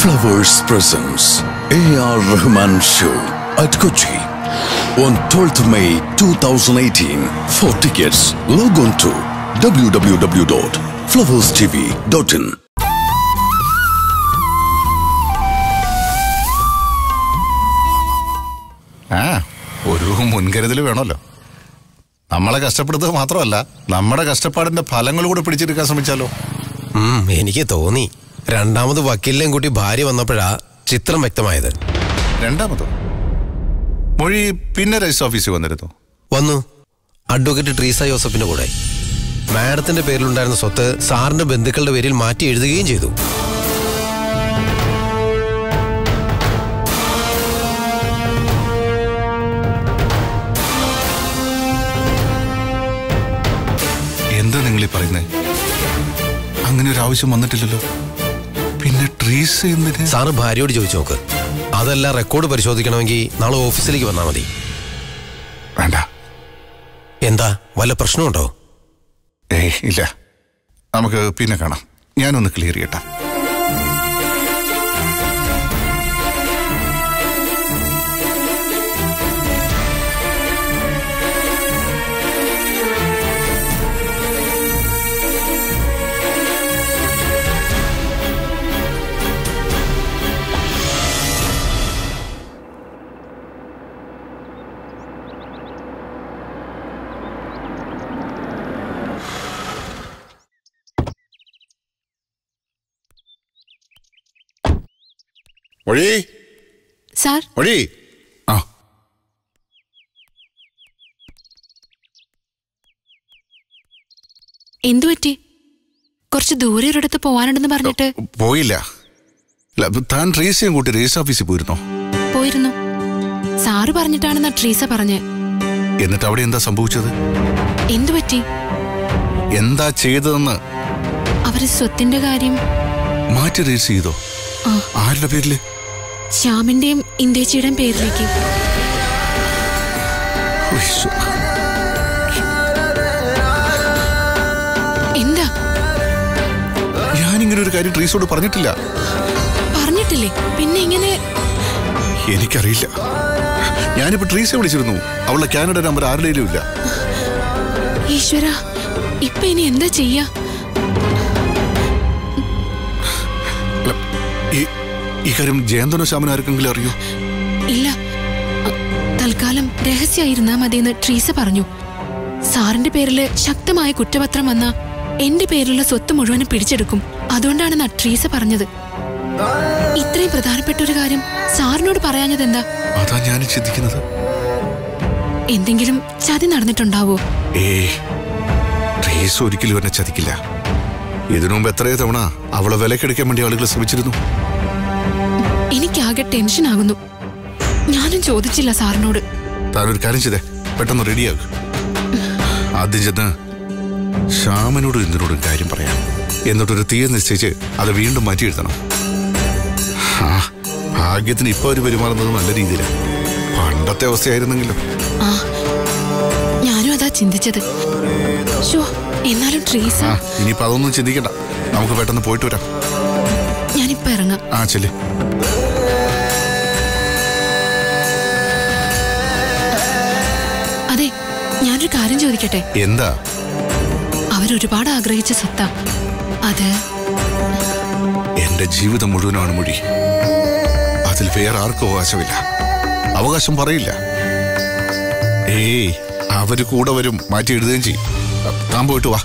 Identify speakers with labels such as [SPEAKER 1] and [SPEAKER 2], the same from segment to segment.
[SPEAKER 1] Flowers presents A.R. Rahman Show at Kochi on 12th May 2018. For tickets, log on to www.flowerstv.in.
[SPEAKER 2] ആ ഒരു മുൻകരുതൽ വേണമല്ലോ നമ്മളെ കഷ്ടപ്പെടുത്തുക മാത്രമല്ല നമ്മുടെ കഷ്ടപ്പാടിന്റെ ഫലങ്ങൾ കൂടെ പിടിച്ചെടുക്കാൻ ശ്രമിച്ചാലോ
[SPEAKER 3] എനിക്ക് തോന്നി രണ്ടാമത് വക്കീലിനെയും കൂട്ടി ഭാര്യ വന്നപ്പോഴാ ചിത്രം വ്യക്തമായത്.
[SPEAKER 2] രണ്ടാമതോ? മൊഴി പിന്നെ രജിസ്റ്റർ ഓഫീസിൽ വന്നിരുന്നു?
[SPEAKER 3] വന്നു. അഡ്വക്കേറ്റ് ട്രീസ ജോസഫിന്റെ കൂടെ. മാഡത്തിന്റെ പേരിലുണ്ടായിരുന്ന സ്വത്ത് സാറിന്റെ ബന്ധുക്കളുടെ പേരിൽ മാറ്റി എഴുതുകയും ചെയ്തു.
[SPEAKER 2] എന്താ നിങ്ങൾ ഈ പറയുന്നത് അങ്ങനെ ഒരു ആവശ്യം വന്നിട്ടില്ലല്ലോ.
[SPEAKER 3] സാറ് ഭാര്യയോട് ചോദിച്ചു നോക്ക്. അതല്ല റെക്കോർഡ് പരിശോധിക്കണമെങ്കിൽ നാളെ ഓഫീസിലേക്ക് വന്നാൽ മതി.
[SPEAKER 2] വേണ്ട.
[SPEAKER 3] എന്താ? വല്ല പ്രശ്നമുണ്ടോ?
[SPEAKER 2] ഏയ് ഇല്ല. നമുക്ക് പിന്നെ കാണാം. ഞാനൊന്ന് ക്ലിയർ ചെയ്യട്ടെ. മൊഴി?
[SPEAKER 4] സാർ.
[SPEAKER 2] മൊഴി? ആ.
[SPEAKER 4] എന്തു പറ്റി? കുറച്ച് ദൂരെ ഒരിടത്ത് പോവാനുണ്ടെന്ന് പറഞ്ഞിട്ട്.
[SPEAKER 2] പോയില്ല. താൻ ട്രീസയും കൂട്ടി റീസ ഓഫീസിൽ പോയിരുന്നോ?
[SPEAKER 4] പോയിരുന്നു. സാറ് പറഞ്ഞിട്ടാണെന്നാ ട്രീസ പറഞ്ഞ്.
[SPEAKER 2] എന്നിട്ട് അവിടെ എന്താ സംഭവിച്ചത്?
[SPEAKER 4] എന്തു പറ്റി?
[SPEAKER 2] എന്താ ചെയ്തതെന്ന്?
[SPEAKER 4] അവർ സ്വത്തിന്റെ കാര്യം.
[SPEAKER 2] മാറ്റി രജിസ്റ്റർ ചെയ്തോ. ആരുടെ പേരിൽ?
[SPEAKER 4] ശ്യാമിന്റെയും ഇന്ദേച്ചിയുടെയും പേരിലേക്ക്. എന്താ?
[SPEAKER 2] ഞാനിങ്ങനെ ഒരു കാര്യം ട്രീസോട് പറഞ്ഞിട്ടില്ല.
[SPEAKER 4] പറഞ്ഞിട്ടില്ലേ? പിന്നെ ഇങ്ങനെ
[SPEAKER 2] എനിക്കറിയില്ല. ഞാനിപ്പോ ട്രീസെ വിളിച്ചിരുന്നു. അവളുടെ കാനഡ നമ്പർ ആരുടെയിലും ഇല്ല
[SPEAKER 4] ഈശ്വര ഇപ്പൊ ഇനി എന്താ ചെയ്യാ?
[SPEAKER 2] ഈ കാര്യം ജയന്തനോ ശ്യാമനോ ആർക്കെങ്കിലും അറിയോ?
[SPEAKER 4] ഇല്ല. തൽക്കാലം രഹസ്യമായിരുന്നാ മതിയെന്ന് ട്രീസ പറഞ്ഞു. സാറിന്റെ പേരിൽ ശക്തമായ കുറ്റപത്രം വന്ന എന്റെ പേരിലുള്ള സ്വത്ത് മുഴുവനും പിടിച്ചെടുക്കും. അതുകൊണ്ടാണ് ട്രീസ പറഞ്ഞത്. ഇത്രയും പ്രധാനപ്പെട്ട ഒരു കാര്യം സാറിനോട് പറയാഞ്ഞത് എന്താ
[SPEAKER 2] അതാ ഞാൻ ചിന്തിക്കുന്നത്.
[SPEAKER 4] എന്തെങ്കിലും ചതി നടന്നിട്ടുണ്ടാവോ?
[SPEAKER 2] ഏ ട്രീസ് ഒരിക്കലും എന്നെ ചതിക്കില്ല. ഇതിനു മുമ്പ് എത്രയോ തവണ അവളെ വിലക്കെടുക്കാൻ വേണ്ടി ആളുകൾ ശ്രമിച്ചിരുന്നു.
[SPEAKER 4] എനിക്കാകെ ടെൻഷൻ ആകുന്നു ഞാനും ചോദിച്ചില്ല സാറിനോട്.
[SPEAKER 2] താനൊരു കാര്യം ചെയ്തേ. പെട്ടെന്ന് റെഡിയാകും ആദ്യം ചെന്ന് ശ്യാമനോടും ഇന്ദിനോടും കാര്യം പറയാം. എന്നിട്ടൊരു തീയ നിശ്ചയിച്ച് അത് വീണ്ടും മാറ്റി എഴുതണം ആ ഭാഗ്യത്തിന് ഇപ്പൊ അവർ പെരുമാറുന്നത് നല്ല രീതിയിലാണ് പണ്ടത്തെ അവസ്ഥയായിരുന്നെങ്കിലും.
[SPEAKER 4] ഞാനും അതാ ചിന്തിച്ചത്. എന്നാലും ട്രീസ്
[SPEAKER 2] ഇനിയിപ്പോ അതൊന്നും ചിന്തിക്കണ്ട. നമുക്ക് പെട്ടെന്ന് പോയിട്ട് വരാം.
[SPEAKER 4] ഞാനിപ്പോ ഇറങ്ങാം.
[SPEAKER 2] ആ ചെല്ലേ.
[SPEAKER 4] ഞാനൊരു കാര്യം ചോദിക്കട്ടെ?
[SPEAKER 2] എന്താ?
[SPEAKER 4] അവരൊരുപാട് ആഗ്രഹിച്ച സ്വത്ത. അത്
[SPEAKER 2] എന്റെ ജീവിതം മുഴുവനാണ് മൊഴി. അതിൽ വേറെ ആർക്കും അവകാശമില്ല. അവകാശം പറയില്ല. ഏയ് അവർ കൂടെ വരും മാറ്റി എഴുതുകയും ചെയ്യും. താൻ പോയിട്ട് വാ.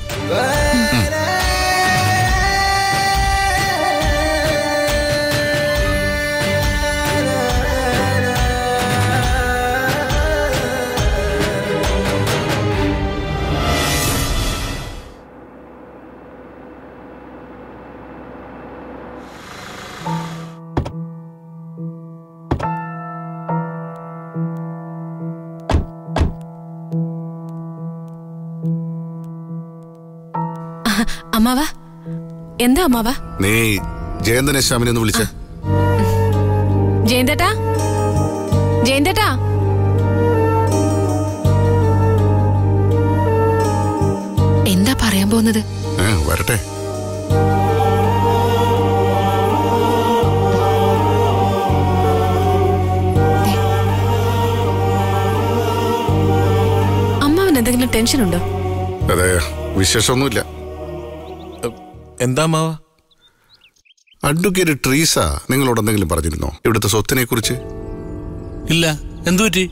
[SPEAKER 4] എന്താ അമ്മാവ?
[SPEAKER 2] നീ ജയന്തനെ ശ്യാമിനെ ഒന്ന് വിളിച്ച.
[SPEAKER 4] ജയന്തേട്ടാ? ജയന്തേട്ടാ? എന്താ പറയാൻ പോകുന്നത്?
[SPEAKER 2] വരട്ടെ.
[SPEAKER 5] അമ്മാവൻ എന്തെങ്കിലും ടെൻഷൻ ഉണ്ടോ
[SPEAKER 2] അതെ വിശേഷമൊന്നുമില്ല.
[SPEAKER 6] എന്താ മാവ?
[SPEAKER 2] അഡ്വക്കേറ്റ് ട്രീസ നിങ്ങളോട് എന്തെങ്കിലും പറഞ്ഞിരുന്നോ? ഇവിടുത്തെ സ്വത്തിനെ കുറിച്ച്
[SPEAKER 7] ഇല്ല. എന്തു പറ്റി?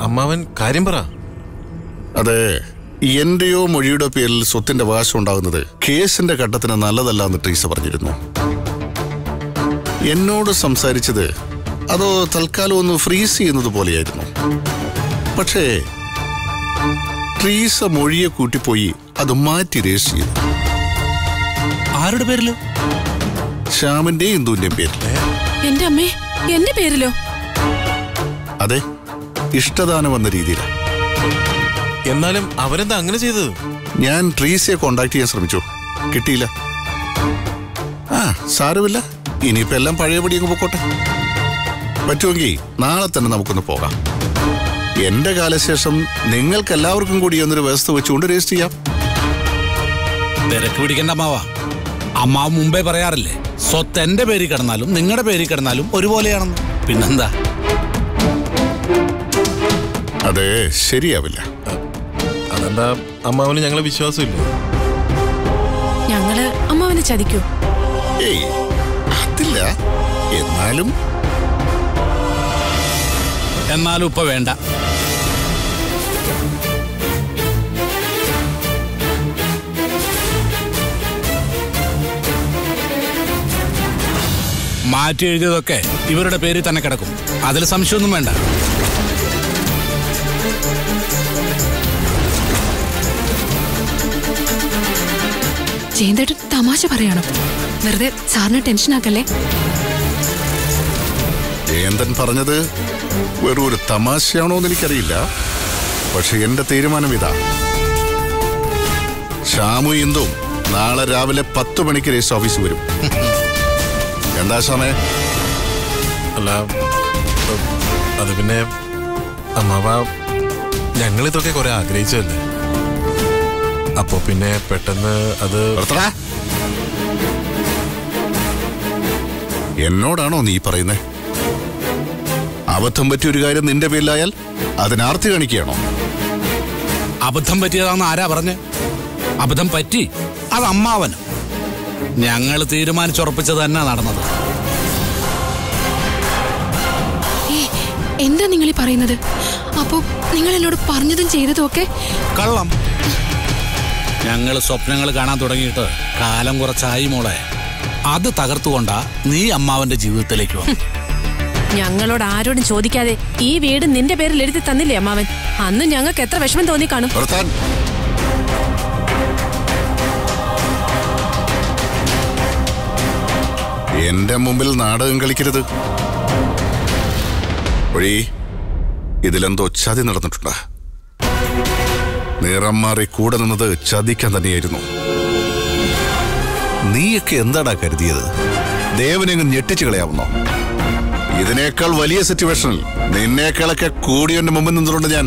[SPEAKER 6] അമ്മാവൻ കാര്യം പറ.
[SPEAKER 2] അതെ എന്റെയോ മൊഴിയുടെ പേരിൽ സ്വത്തിന്റെ വാശം ഉണ്ടാകുന്നത് കേസിന്റെ ഘട്ടത്തിന് നല്ലതല്ല എന്ന് ട്രീസ പറഞ്ഞിരുന്നു. എന്നോട് സംസാരിച്ചത് അതോ തൽക്കാലം ഒന്ന് ഫ്രീസ് ചെയ്യുന്നത് പോലെയായിരുന്നു. പക്ഷേ ട്രീസ മൊഴിയെ കൂട്ടിപ്പോയി അത് മാറ്റി രജിസ്റ്റർ ചെയ്തു.
[SPEAKER 7] ആരുടെ പേരിൽ?
[SPEAKER 2] ശ്യാമിന്റെയും ഇന്ദുവിന്റെയും പേരിൽ.
[SPEAKER 5] എന്റെ അമ്മേ എന്റെ പേരിലോ?
[SPEAKER 2] അതെ ഇഷ്ടദാനം വന്ന രീതിയിലാണ്
[SPEAKER 6] എന്നാലും അവരെന്താ അങ്ങനെ ചെയ്തത്?
[SPEAKER 2] ഞാൻ ട്രീസിയെ കോണ്ടാക്ട് ചെയ്യാൻ ശ്രമിച്ചു. കിട്ടിയില്ല. ആ സാരമില്ല. ഇനിയിപ്പോ എല്ലാം പഴയപടി അങ്ങ് പൊക്കോട്ടെ. പറ്റുമെങ്കിൽ നാളെ തന്നെ നമുക്കൊന്ന് പോകാം. എന്റെ കാലശേഷം നിങ്ങൾക്ക് എല്ലാവർക്കും കൂടി ഒന്നൊരു വ്യവസ്ഥ വെച്ചുകൊണ്ട് രജിസ്റ്റർ ചെയ്യാം.
[SPEAKER 7] തിരക്ക് പിടിക്കണ്ട അമ്മാവ. അമ്മാവ് മുമ്പേ പറയാറില്ലേ സ്വത്ത് എന്റെ പേരിൽ കിടന്നാലും നിങ്ങളുടെ പേരിൽ കിടന്നാലും ഒരുപോലെയാണെന്ന്. പിന്നെന്താ?
[SPEAKER 2] അതെ ശരിയാവില്ല.
[SPEAKER 6] അതെന്താ അമ്മാവന് ഞങ്ങളെ വിശ്വാസമില്ല?
[SPEAKER 5] ഞങ്ങൾ അമ്മാവനെ ചതിക്കൂ.
[SPEAKER 2] ഏയ് അതില്ല. എന്നാലും
[SPEAKER 7] എന്നാലും ഇപ്പൊ വേണ്ട. മാറ്റി എഴുതിയതൊക്കെ ഇവരുടെ പേരിൽ തന്നെ കിടക്കും. അതിൽ സംശയമൊന്നും വേണ്ട.
[SPEAKER 4] ജയന്തേട്ടൻ തമാശ പറയണം. വെറുതെ സാറിന് ടെൻഷൻ ആക്കല്ലേ?
[SPEAKER 2] ജയന്തൻ പറഞ്ഞത് വെറും ഒരു തമാശയാണോ എന്ന് എനിക്കറിയില്ല. പക്ഷെ എന്റെ തീരുമാനം ഇതാ. ഷാമു ഇന്ദും നാളെ രാവിലെ പത്ത് മണിക്ക് രജിസ്റ്റർ ഓഫീസ് വരും. എന്താ സമയം
[SPEAKER 6] അല്ല അത് പിന്നെ അമ്മാവ ഞങ്ങൾ ഇതൊക്കെ കുറെ ആഗ്രഹിച്ചതല്ലേ? അപ്പോ പിന്നെ പെട്ടെന്ന് അത്.
[SPEAKER 2] എന്നോടാണോ നീ പറയുന്നത് അബദ്ധം പറ്റിയ ഒരു കാര്യം നിന്റെ പേരിലായാൽ അതിനാർത്തി കാണിക്കുകയാണോ?
[SPEAKER 7] അബദ്ധം പറ്റിയതാന്ന് ആരാ പറഞ്ഞ്? അബദ്ധം പറ്റി അത് അമ്മാവന്. ഞങ്ങൾ തീരുമാനിച്ചുറപ്പിച്ചത് തന്നെ നടന്നത്.
[SPEAKER 4] എന്താ നിങ്ങൾ ഈ പറയുന്നത്? അപ്പോ നിങ്ങൾ എന്നോട് പറഞ്ഞതും ചെയ്തതും ഒക്കെ
[SPEAKER 7] കള്ളം. ഞങ്ങൾ സ്വപ്നങ്ങൾ കാണാൻ തുടങ്ങിയിട്ട് കാലം കുറച്ചായി മോളെ. അത് തകർത്തുകൊണ്ടാ നീ അമ്മാവന്റെ ജീവിതത്തിലേക്ക് വന്നു
[SPEAKER 5] ഞങ്ങളോട് ആരോടും ചോദിക്കാതെ ഈ വീട് നിന്റെ പേരിൽ എഴുതി തന്നില്ലേ അമ്മാവൻ? അന്ന് ഞങ്ങൾക്ക് എത്ര വിഷമം തോന്നി കാണും
[SPEAKER 2] എന്റെ മുമ്പിൽ നാടകം കളിക്കരുത്. ഒഴി ഇതിലെന്തോ ചതി നടന്നിട്ടുണ്ട്. നിറം മാറി കൂടെ നിന്നത് ചതിക്കാൻ തന്നെയായിരുന്നു. നീയൊക്കെ എന്താടാ കരുതിയത്? ദേവനെ അങ്ങ് ഞെട്ടിച്ചു കളയാവുന്നോ? ഇതിനേക്കാൾ വലിയ സിറ്റുവേഷനിൽ നിന്നേക്കാളൊക്കെ കൂടിയവന്റെ മുമ്പിൽ നിന്നിട്ടുണ്ട് ഞാൻ.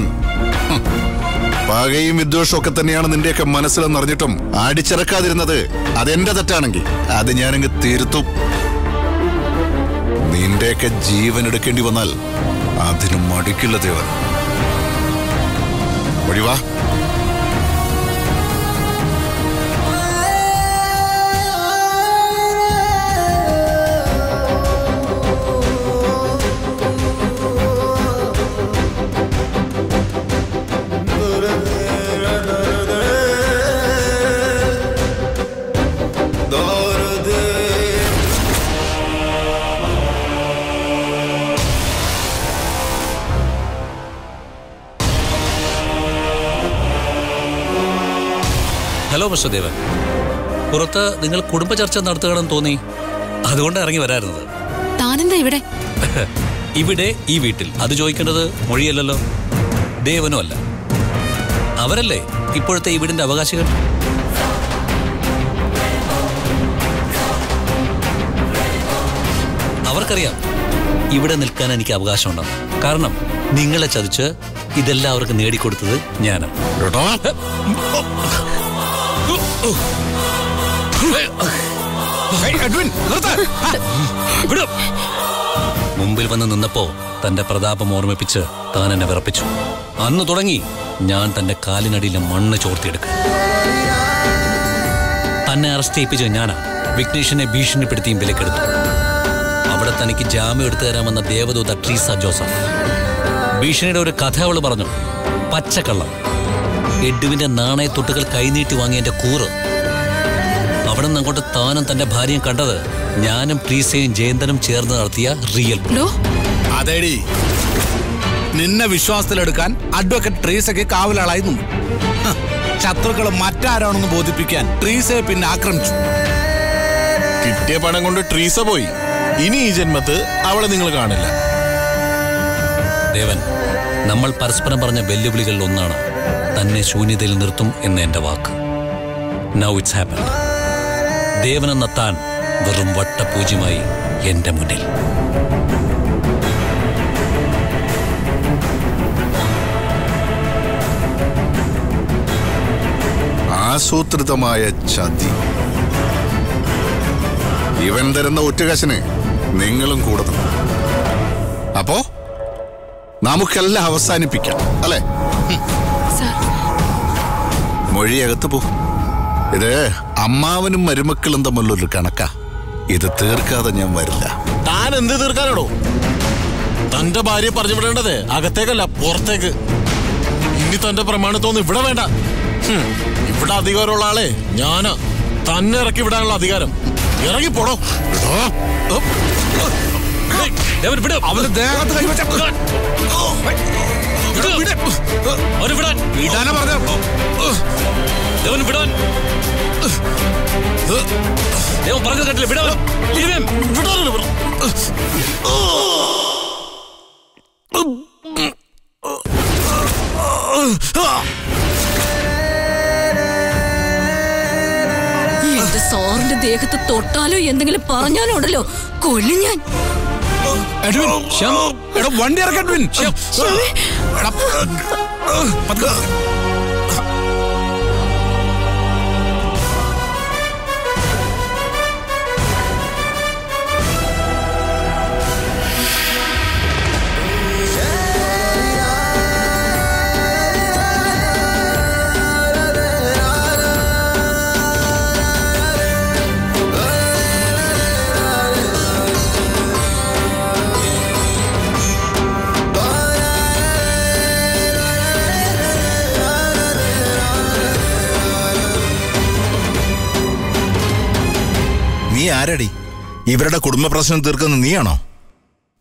[SPEAKER 2] പകയും വിദ്വേഷവും ഒക്കെ തന്നെയാണ് നിന്റെയൊക്കെ മനസ്സിലെന്നറിഞ്ഞിട്ടും അടിച്ചിറക്കാതിരുന്നത് അതെന്റെ തെറ്റാണെങ്കിൽ. അത് ഞാനങ്ങ് തിരുത്തും. നിന്റെയൊക്കെ ജീവൻ എടുക്കേണ്ടി വന്നാൽ അതിന് മടിക്കില്ല ദേവൻ. ഒഴിവാ
[SPEAKER 8] മിസ്റ്റർ ദേവൻ. പുറത്ത് നിങ്ങൾ കുടുംബ ചർച്ച നടത്തുകയാണെന്ന് തോന്നി. അതുകൊണ്ട് ഇറങ്ങി വരാറുന്നത്
[SPEAKER 4] താനെന്താ ഇവിടെ?
[SPEAKER 8] ഇവിടെ ഈ വീട്ടിൽ. അത് ചോദിക്കേണ്ടത് മൊഴിയല്ലല്ലോ. ദേവനും അല്ല. അവരല്ലേ ഇപ്പോഴത്തെ ഈ വീടിന്റെ അവകാശികൾ? അവർക്കറിയാം ഇവിടെ നിൽക്കാൻ എനിക്ക് അവകാശമുണ്ടെന്ന് കാരണം നിങ്ങളെ ചതിച്ച് ഇതെല്ലാം അവർക്ക് നേടിക്കൊടുത്തത് ഞാനാണ്. മുമ്പിൽ വന്ന് നിന്നപ്പോ തന്റെ പ്രതാപം ഓർമ്മിപ്പിച്ച് താൻ എന്നെ വിറപ്പിച്ചു. അന്ന് തുടങ്ങി ഞാൻ തന്റെ കാലിനടിയിലെ മണ്ണ് ചോർത്തിയെടുക്കും. തന്നെ അറസ്റ്റ് ചെയ്യിപ്പിച്ച ഞാനാ വിഘ്നേഷിനെ ഭീഷണിപ്പെടുത്തിയും വിലക്കെടുത്തു. അവിടെ തനിക്ക് ജാമ്യം എടുത്തു തരാമെന്ന ദേവദൂത ട്രീസ ജോസഫ്. ഭീഷണിയുടെ ഒരു കഥ അവൾ പറഞ്ഞു. പച്ചക്കള്ളം. എഡുവിന്റെ നാണയത്തൊട്ടുകൾ കൈനീട്ടി വാങ്ങിയ എന്റെ കൂറ്. അവിടെ നിന്ന് അങ്ങോട്ട് താനും തന്റെ ഭാര്യയും കണ്ടത് ഞാനും പ്രീസയും ജയന്തനും ചേർന്ന് നടത്തിയ റിയൽ
[SPEAKER 4] ഡോ.
[SPEAKER 7] അതേടി. നിന്നെ വിശ്വാസത്തിലെടുക്കാൻ അഡ്വക്കേറ്റ് ട്രീസയ്ക്ക് കാവലാളായി നിന്നു. ശത്രുക്കൾ മറ്റാരാണെന്ന് ബോധിപ്പിക്കാൻ ട്രീസയെ പിന്നെ ആക്രമിച്ചു.
[SPEAKER 6] കിട്ടിയ പണം കൊണ്ട് ട്രീസ പോയി. ഇനി ഈ ജന്മത്ത് അവളെ നിങ്ങൾ കാണില്ല.
[SPEAKER 8] ദേവൻ നമ്മൾ പരസ്പരം പറഞ്ഞ വെല്ലുവിളികളിൽ ഒന്നാണ്. തന്നെ ശൂന്യതയിൽ നിർത്തും എന്ന എന്റെ വാക്ക്. നൗ ഇറ്റ്സ് ഹാപ്പൻ ദേവനെന്ന താൻ വെറും വട്ടപൂജ്യമായി എന്റെ മുന്നിൽ.
[SPEAKER 2] ആസൂത്രിതമായ ചതി. ഇവൻ തരുന്ന ഒറ്റുകാശിന് നിങ്ങളും കൂടെ അപ്പോ നമുക്കെല്ലാം അവസാനിപ്പിക്കാം അല്ലെ?
[SPEAKER 4] സാർ.
[SPEAKER 2] മൊഴിയകത്ത് പോ. ഇത് അമ്മാവനും മരുമക്കളും തമ്മിലൊരു കണക്കാ. ഇത് തീർക്കാതെ ഞാൻ വരില്ല.
[SPEAKER 6] താൻ എന്ത് തീർക്കാനാണോ? തന്റെ ഭാര്യ പറഞ്ഞു വിടേണ്ടത് അകത്തേക്കല്ല പുറത്തേക്ക്. ഇനി തന്റെ പ്രമാണത്തൊന്നും ഇവിടെ വേണ്ട. ഇവിടെ അധികാരമുള്ള ആളെ ഞാനാ. തന്നെ ഇറക്കി വിടാനുള്ള അധികാരം. ഇറങ്ങി പോടോ
[SPEAKER 7] അവന്റെ ദേഹത്ത് കൈവച്ച.
[SPEAKER 8] അവനെ വിടാൻ
[SPEAKER 7] വിടാനാ പറഞ്ഞ.
[SPEAKER 8] ദേവൻ വിടാൻ ദേവൻ പറഞ്ഞത് കേട്ടില്ല? വിടാൻ. ഇരുവേം.
[SPEAKER 6] വിടാനല്ലേ പറഞ്ഞു.
[SPEAKER 9] എന്റെ സാറിന്റെ ദേഹത്ത് തൊട്ടാലോ എന്തെങ്കിലും പറഞ്ഞാലോ ഉണ്ടല്ലോ കൊല്ലും ഞാൻ.
[SPEAKER 7] വണ്ടി ഇറക്ക എഡ്വിൻ എടാ പതുക്കെ.
[SPEAKER 10] ആരടി? ഇവരുടെ കുടുംബ പ്രശ്നം തീർക്കുന്ന നീയാണോ?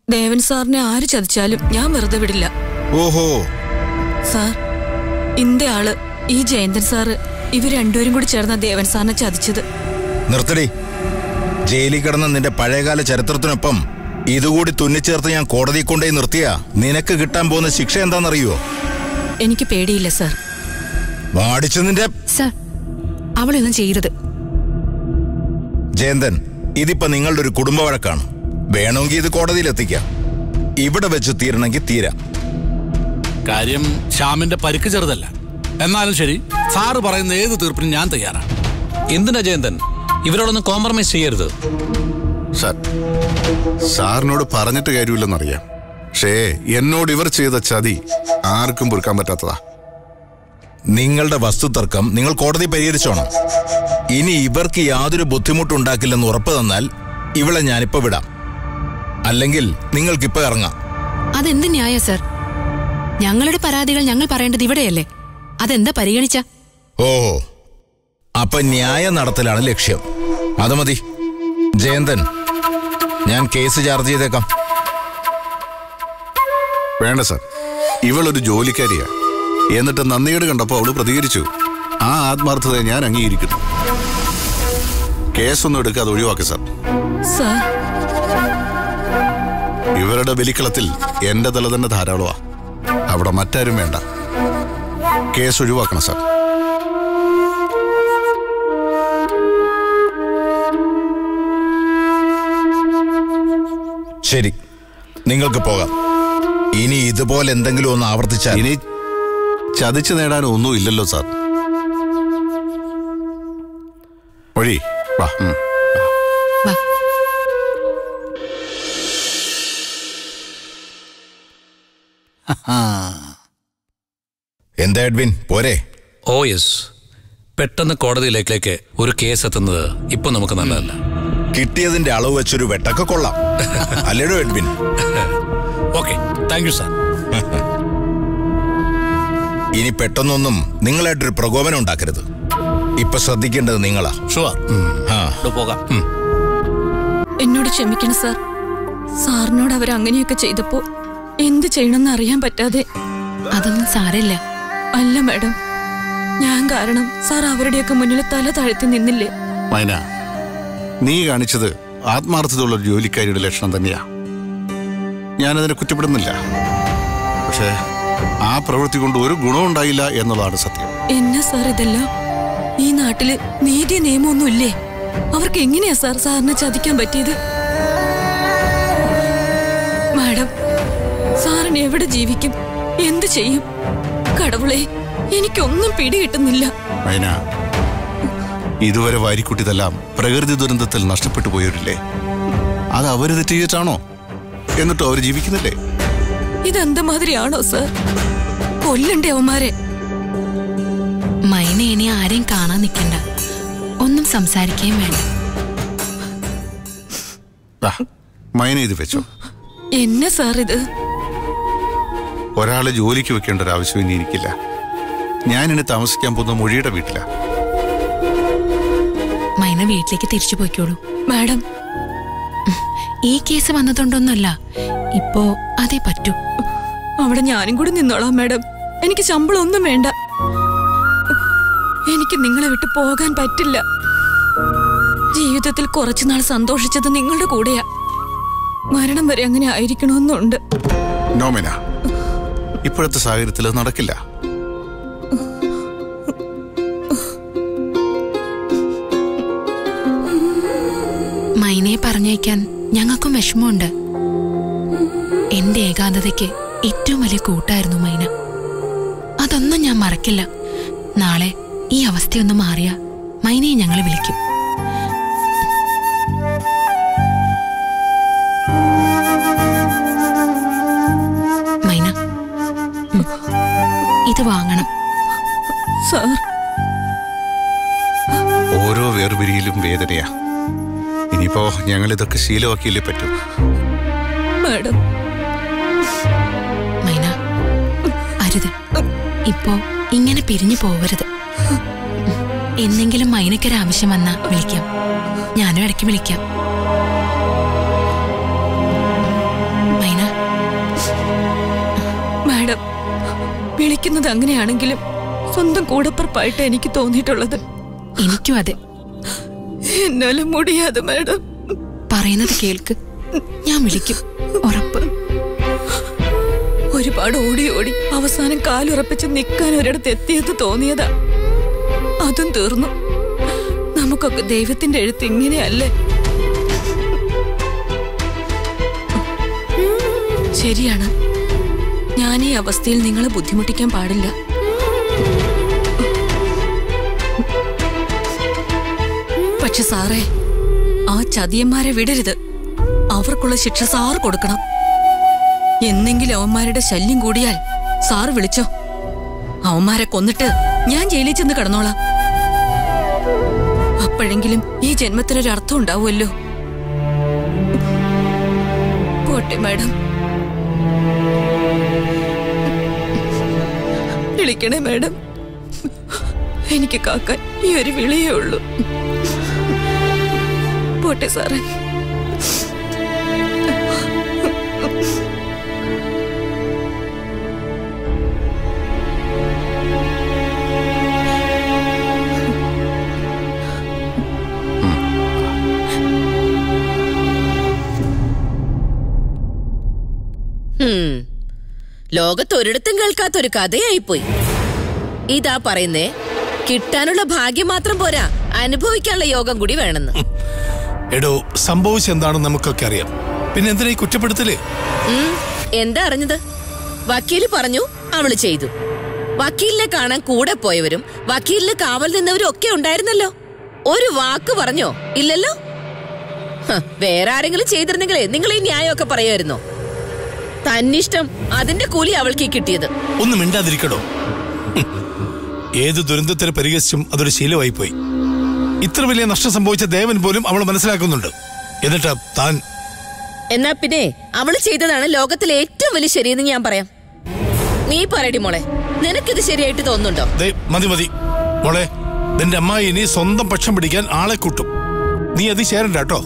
[SPEAKER 9] ദേവൻ സാറിനെ ആര് ചതിച്ചാലും ഞാൻ വെറുതെ വിടില്ല.
[SPEAKER 10] ഓഹോ.
[SPEAKER 9] സാർ ഇന്റെ ആൾ ഈ ജയന്തൻ സാറ് ഇവർ രണ്ടുപേരും കൂടി ചേർന്ന ദേവൻ സാറിനെ ചതിച്ചത്.
[SPEAKER 10] നിർത്തടി. ജയിലിൽ കിടന്ന നിന്റെ പഴയകാല ചരിത്രത്തിനൊപ്പം ഇതുകൂടി തുന്നിച്ചേർത്ത് ഞാൻ കോടതി കൊണ്ടേ നിർത്തിയ? നിനക്ക് കിട്ടാൻ പോകുന്ന ശിക്ഷ എന്താണെന്നറിയോ
[SPEAKER 9] എനിക്ക് പേടിയില്ല സാർ.
[SPEAKER 10] വാടിച്ചു നിന്റെ
[SPEAKER 4] സാർ അവളൊന്നും ചെയ്യരുത്
[SPEAKER 10] ജയന്തൻ ഇതിപ്പോ നിങ്ങളുടെ ഒരു കുടുംബ വഴക്കാണ്. വേണമെങ്കിൽ ഇത് കോടതിയിൽ എത്തിക്കാം. ഇവിടെ വെച്ച് തീരണമെങ്കിൽ തീരാം.
[SPEAKER 7] കാര്യം ശ്യാമിന്റെ പരിക്ക് ചെറുതല്ല. എന്നാലും ശരി സാറ് പറയുന്ന ഏത് തീർപ്പിനും ഞാൻ തയ്യാറാണ്.
[SPEAKER 8] എന്തിനാ ജയന്തൻ? ഇവരോടൊന്നും കോംപ്രമൈസ് ചെയ്യരുത്.
[SPEAKER 2] സാർ സാറിനോട് പറഞ്ഞിട്ട് കാര്യമില്ലെന്നറിയാം. പക്ഷേ എന്നോട് ഇവർ ചെയ്ത ചതി ആർക്കും പൊറുക്കാൻ പറ്റാത്തതാ.
[SPEAKER 10] നിങ്ങളുടെ വസ്തുതർക്കം നിങ്ങൾ കോടതി പരിഹരിച്ചോണം. ഇനി ഇവർക്ക് യാതൊരു ബുദ്ധിമുട്ടുണ്ടാക്കില്ലെന്ന് ഉറപ്പ് തന്നാൽ ഇവളെ ഞാനിപ്പോ വിടാം. അല്ലെങ്കിൽ നിങ്ങൾക്കിപ്പോ ഇറങ്ങാം.
[SPEAKER 4] അതെന്ത് ന്യായ സർ? ഞങ്ങളുടെ പരാതികൾ ഞങ്ങൾ പറയേണ്ടത് ഇവിടെയല്ലേ? അതെന്താ പരിഗണിച്ച?
[SPEAKER 10] ഓ അപ്പൊ ന്യായ നടത്തലാണ് ലക്ഷ്യം. അത് മതി. ജയന്തൻ ഞാൻ കേസ് ചാർജ് ചെയ്തേക്കാം.
[SPEAKER 2] വേണ്ട സർ. ഇവളൊരു ജോലിക്കാരിയാ. എന്നിട്ട് നന്ദിയുടെ കണ്ടപ്പോൾ അവൾ പ്രതികരിച്ചു. ആ ആത്മാർത്ഥതയെ ഞാൻ അംഗീകരിക്കുന്നു. കേസൊന്നും എടുക്കാതെ ഒഴിവാക്കി സാർ.
[SPEAKER 9] സാർ.
[SPEAKER 2] ഇവരുടെ ബലിക്കളത്തിൽ എന്റെ തല തന്നെ ധാരാളമാ. അവിടെ മറ്റാരും വേണ്ട. കേസ് ഒഴിവാക്കണം സാർ.
[SPEAKER 10] ശരി. നിങ്ങൾക്ക് പോകാം. ഇനി ഇതുപോലെ എന്തെങ്കിലും ഒന്ന് ആവർത്തിച്ചാൽ
[SPEAKER 2] ഇനി ചതിച്ചു നേടാൻ ഒന്നും ഇല്ലല്ലോ സാർ. വഴി വാ
[SPEAKER 4] വാ.
[SPEAKER 10] എന്താ എഡ്വിൻ? പോരെ.
[SPEAKER 8] Oh yes. പെട്ടെന്ന് കോടതിയിലേക്ക് ഒരു കേസ് എത്തുന്നത് ഇപ്പൊ നമുക്ക് നല്ലതല്ല.
[SPEAKER 10] കിട്ടിയതിന്റെ അളവ് വെച്ചൊരു വെട്ടൊക്കെ കൊള്ളാം. അല്ലേടോ Edwin?
[SPEAKER 8] Okay thank you sir.
[SPEAKER 10] ഇനി പെട്ടെന്നൊന്നും നിങ്ങളായിട്ടൊരു പ്രകോപനം ഉണ്ടാക്കരുത്. ഇപ്പൊ ശ്രദ്ധിക്കേണ്ടത് നിങ്ങളാ.
[SPEAKER 6] ഷുവർ.
[SPEAKER 8] പോകാം.
[SPEAKER 9] എന്നോട് ക്ഷമിക്കണം സാർ. സാറിനോട് അവർ അങ്ങനെയൊക്കെ ചെയ്തപ്പോ എന്ത് ചെയ്യണമെന്ന് അറിയാൻ പറ്റാതെ
[SPEAKER 4] അതൊന്നും സാരല്ല
[SPEAKER 9] അല്ല മാഡം. ഞാൻ കാരണം സാർ അവരുടെയൊക്കെ മുന്നിൽ തല താഴ്ത്തി നിന്നില്ലേ?
[SPEAKER 2] മൈന നീ കാണിച്ചത് ആത്മാർത്ഥതയുള്ള ഒരു ജോലിക്കാരിയുടെ ലക്ഷണം തന്നെയാ. ഞാനതിനെ കുറ്റപ്പെടുന്നില്ല. പക്ഷേ ആ പ്രവൃത്തി കൊണ്ട് ഒരു ഗുണവും ഉണ്ടായില്ല എന്നുള്ളതാണ് സത്യം.
[SPEAKER 9] എന്നാ സാർ ഇതെല്ലാം? ഈ നാട്ടിൽ നീതി നിയമമൊന്നും ഇല്ലേ അവർക്ക് എങ്ങനെയാ സാർ സാറിനെ ചതിക്കാൻ പറ്റിയത്? മാഡം സാറിന് എവിടെ ജീവിക്കും? എന്ത് ചെയ്യും? കടവുളെ എനിക്കൊന്നും പിടികിട്ടുന്നില്ല
[SPEAKER 2] ഇതുവരെ വാരിക്കുട്ടിയതെല്ലാം പ്രകൃതി ദുരന്തത്തിൽ നഷ്ടപ്പെട്ടു പോയവരില്ലേ? അത് അവർ തെറ്റ് ചെയ്തിട്ടാണോ? എന്നിട്ടും അവർ ജീവിക്കുന്നില്ലേ?
[SPEAKER 9] ഇതെന്തമാതിരിയാണോ സാർ? കൊല്ലണ്ടേ അവന്മാരെ?
[SPEAKER 4] മൈന ഇനി ആരെയും കാണാൻ നിൽക്കണ്ട ഒന്നും സംസാരിക്കുകയും വേണ്ട.
[SPEAKER 2] മൈന ഇത് വെച്ചോ.
[SPEAKER 9] എന്നെ സാർ ഇത്?
[SPEAKER 2] ഒരാളെ ജോലിക്ക് വെക്കേണ്ട ഒരു ആവശ്യം ഇനി എനിക്കില്ല. ഞാൻ ഇനി താമസിക്കാൻ പോകുന്ന മൊഴിയുടെ വീട്ടിലാ.
[SPEAKER 4] മൈന വീട്ടിലേക്ക് തിരിച്ചു പോയിക്കോളൂ.
[SPEAKER 9] മാഡം
[SPEAKER 4] ഈ കേസ് വന്നതുകൊണ്ടൊന്നുമല്ല ഇപ്പോ അതേ പറ്റൂ.
[SPEAKER 9] അവിടെ ഞാനും കൂടി നിന്നോളാം മാഡം. എനിക്ക് ശമ്പളം ഒന്നും വേണ്ട. എനിക്ക് നിങ്ങളെ വിട്ട് പോകാൻ പറ്റില്ല. ജീവിതത്തിൽ കുറച്ചുനാൾ സന്തോഷിച്ചത് നിങ്ങളുടെ കൂടെയാ. മരണം വരെ അങ്ങനെ ആയിരിക്കണമെന്നുണ്ട്.
[SPEAKER 2] നോമിന ഇപ്പോഴത്തെ സാഹചര്യത്തിൽ നടക്കില്ല.
[SPEAKER 4] മൈനയെ പറഞ്ഞേക്കാൻ ഞങ്ങൾക്കും വിഷമമുണ്ട്. എന്റെ ഏകാന്തതയ്ക്ക് ഏറ്റവും വലിയ കൂട്ടായിരുന്നു മൈന. അതൊന്നും ഞാൻ മറക്കില്ല. നാളെ ഈ അവസ്ഥയൊന്ന് മാറിയ മൈനയെ ഞങ്ങൾ വിളിക്കും. മൈന. ഇത് വാങ്ങണം.
[SPEAKER 9] സാർ.
[SPEAKER 2] ഓരോ വേർപിരിയിലും വേദനയാ. ഇനിയിപ്പോ ഞങ്ങൾ ഇതൊക്കെ ശീലമാക്കിയില്ലേ പറ്റൂ.
[SPEAKER 9] മാഡം
[SPEAKER 4] ഇപ്പോ ഇങ്ങനെ പിരിഞ്ഞു പോവരുത്. എന്തെങ്കിലും മൈനക്കൊരു ആവശ്യം വന്നാ വിളിക്കാം. ഞാനും ഇടയ്ക്ക് വിളിക്കാം. മൈന.
[SPEAKER 9] മാഡം വിളിക്കുന്നത് അങ്ങനെയാണെങ്കിലും സ്വന്തം കൂടപ്പുറപ്പായിട്ട് എനിക്ക് തോന്നിയിട്ടുള്ളത്.
[SPEAKER 4] എനിക്കും അതെ.
[SPEAKER 9] എന്നാലും മുടിയാതെ മാഡം.
[SPEAKER 4] പറയുന്നത് കേൾക്ക്. ഞാൻ വിളിക്കും.
[SPEAKER 9] ഒരുപാട് ഓടി ഓടി അവസാനം കാലുറപ്പിച്ച് നിൽക്കാൻ ഒരിടത്ത് എത്തിയത് തോന്നിയതാ. അതും തീർന്നു. നമുക്കൊക്കെ ദൈവത്തിന്റെ എഴുത്ത് ഇങ്ങനെയല്ലേ? ശരിയാണ്. ഞാൻ ഈ അവസ്ഥയിൽ നിങ്ങളെ ബുദ്ധിമുട്ടിക്കാൻ പാടില്ല. പക്ഷെ സാറേ ആ ചതിയന്മാരെ വിടരുത്. അവർക്കുള്ള ശിക്ഷ സാർ കൊടുക്കണം. എന്നെങ്കിലും അവന്മാരുടെ ശല്യം കൂടിയാൽ സാർ വിളിച്ചോ. അവന്മാരെ കൊന്നിട്ട് ഞാൻ ജയിലിൽ ചെന്ന് കടന്നോളാം. അപ്പോഴെങ്കിലും ഈ ജന്മത്തിനൊരർത്ഥം ഉണ്ടാവുമല്ലോ. പോട്ടെ മാഡം. വിളിക്കണേ മാഡം. എനിക്ക് കാക്കാൻ ഈ ഒരു വിളിയേ ഉള്ളൂ. പോട്ടെ സാറേ.
[SPEAKER 11] ലോകത്തൊരിടത്തും കേൾക്കാത്തൊരു കഥയായിപ്പോയി. ഇതാ പറയുന്നേ കിട്ടാനുള്ള ഭാഗ്യം മാത്രം പോരാ അനുഭവിക്കാനുള്ള യോഗം കൂടി വേണമെന്ന്.
[SPEAKER 6] എടോ സംഭവിച്ചെന്താണെന്ന് നമുക്കൊക്കെ അറിയാം. പിന്നെ എന്തിനാ
[SPEAKER 11] കുറ്റപ്പെടുത്തൽ? എന്താ അറിഞ്ഞത്? വക്കീൽ പറഞ്ഞു അവൾ ചെയ്തു. വക്കീലിനെ കാണാൻ കൂടെ പോയവരും വക്കീലിന് കാവൽ നിന്നവരും ഒക്കെ ഉണ്ടായിരുന്നല്ലോ. ഒരു വാക്ക് പറഞ്ഞോ ഇല്ലല്ലോ? വേറെ ആരെങ്കിലും ചെയ്തിരുന്നെങ്കിലേ നിങ്ങൾ ഈ ന്യായമൊക്കെ പറയുമായിരുന്നോ? തന്നിഷ്ടം അതിന്റെ കൂലി അവൾക്ക് കിട്ടിയത്.
[SPEAKER 6] ഒന്ന് മിണ്ടാതിരിക്കടോ.
[SPEAKER 12] ഏത് ദുരന്തത്തിന് പരിഹസിച്ചും അതൊരു ശീലമായി പോയി ഇത്ര വലിയ നഷ്ടം സംഭവിച്ച ദേവൻ പോലും അവൾ മനസ്സിലാക്കുന്നുണ്ട്. എന്നിട്ട് താൻ
[SPEAKER 11] എന്നാ പിന്നെ അവൾ ചെയ്തതാണ് ലോകത്തിലെ ഏറ്റവും വലിയ ശരിയെന്ന് ഞാൻ പറയാം. നീ പറയടി മോളെ നിനക്കിത് ശരിയായിട്ട് തോന്നുന്നുണ്ടോ?
[SPEAKER 12] മതി മതി. മോളെ നിന്റെ അമ്മായി ഇനി സ്വന്തം പക്ഷം പിടിക്കാൻ ആളെ കൂട്ടും. നീ അത് ചേരണ്ട കേട്ടോ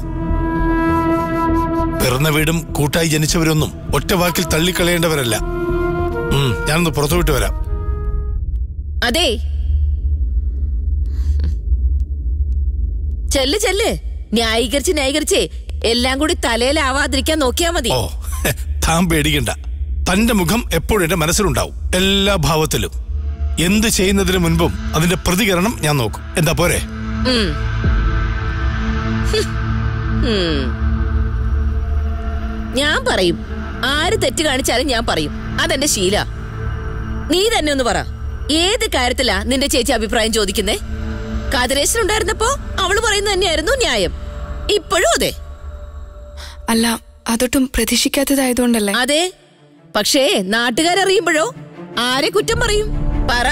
[SPEAKER 12] പിറന്ന വീടും കൂട്ടായി ജനിച്ചവരൊന്നും ഒറ്റ വാക്കിൽ തള്ളിക്കളയേണ്ടവരല്ല. ഞാനൊന്ന് പുറത്തു വിട്ട് വരാം.
[SPEAKER 11] അതെ. ചെല്ല് ചെല്ല്. ന്യായീകരിച്ച് ന്യായീകരിച്ചേ. എല്ലാം കൂടി തലയിലാവാതിരിക്കാൻ നോക്കിയാ മതി.
[SPEAKER 12] ഓ താൻ പേടിക്കണ്ട. തന്റെ മുഖം എപ്പോഴും എന്റെ മനസ്സിലുണ്ടാവും. എല്ലാ ഭാവത്തിലും. എന്ത് ചെയ്യുന്നതിന് മുൻപും അതിന്റെ പ്രതികരണം ഞാൻ നോക്കും. എന്താ പോരെ?
[SPEAKER 11] ഉം. ഞാൻ പറയും. ആര് തെറ്റ് കാണിച്ചാലും ഞാൻ പറയും. അതെന്റെ ശീല. നീ തന്നെ ഒന്ന് പറ. ഏത് കാര്യത്തിലാ നിന്റെ ചേച്ചി അഭിപ്രായം ചോദിക്കുന്നേ? കാതരേശൻ ഉണ്ടായിരുന്നപ്പോ അവൾ പറയുന്നത് തന്നെയായിരുന്നു ന്യായം. ഇപ്പോഴും അതെ.
[SPEAKER 4] അല്ല അതൊട്ടും പ്രതീക്ഷിക്കാത്തതായതുകൊണ്ടല്ലേ?
[SPEAKER 11] അതെ. പക്ഷേ നാട്ടുകാരറിയുമ്പോഴോ ആരെ കുറ്റം പറയും? പറ.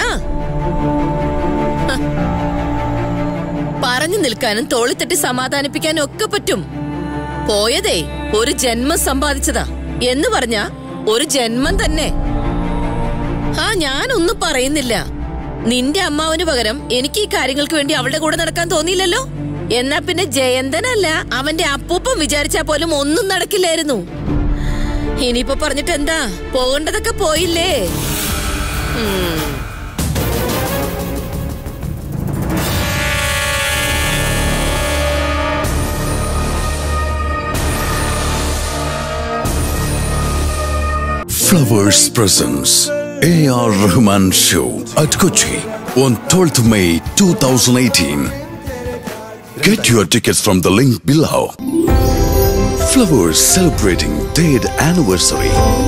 [SPEAKER 11] പറഞ്ഞു നിൽക്കാനും തോളിത്തട്ടി സമാധാനിപ്പിക്കാനും ഒക്കെ പറ്റും. പോയതേ ഒരു ജന്മം സമ്പാദിച്ചതാ. എന്ന് പറഞ്ഞ ഒരു ജന്മം തന്നെ. ആ ഞാനൊന്നും പറയുന്നില്ല. നിന്റെ അമ്മാവന് പകരം എനിക്ക് ഈ കാര്യങ്ങൾക്ക് വേണ്ടി അവളുടെ കൂടെ നടക്കാൻ തോന്നിയില്ലല്ലോ? എന്നാ പിന്നെ ജയന്തനല്ല അവന്റെ അപ്പൂപ്പം വിചാരിച്ചാ പോലും ഒന്നും നടക്കില്ലായിരുന്നു. ഇനിയിപ്പോ പറഞ്ഞിട്ട് എന്താ പോകേണ്ടതൊക്കെ പോയില്ലേ?
[SPEAKER 1] Flowers presents AR Rahman Show at Kochi on 12th May 2018. Get your tickets from the link below. Flowers celebrating their anniversary.